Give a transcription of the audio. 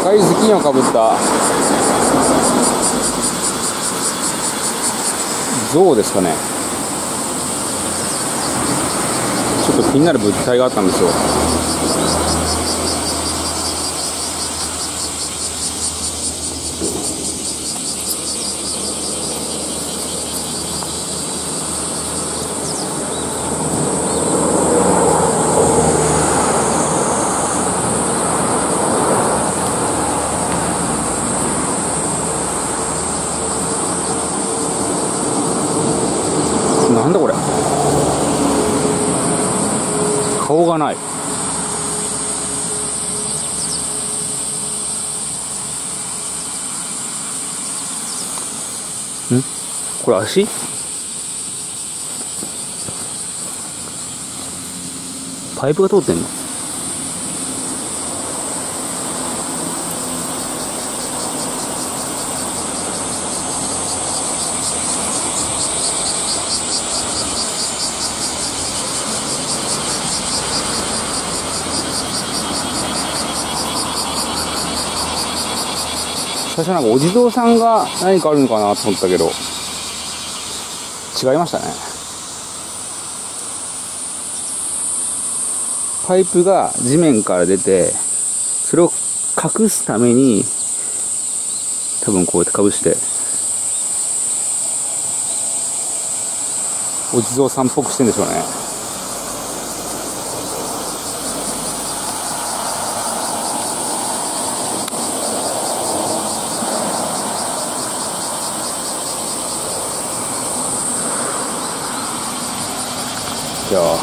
赤い頭巾をかぶった。象ですかね。ちょっと気になる物体があったんですよ。なんだこれ。顔がない。ん？これ足？パイプが通ってんの？最初なんかお地蔵さんが何かあるのかなと思ったけど違いましたね。パイプが地面から出てそれを隠すために多分こうやってかぶしてお地蔵さんっぽくしてんでしょうね。叫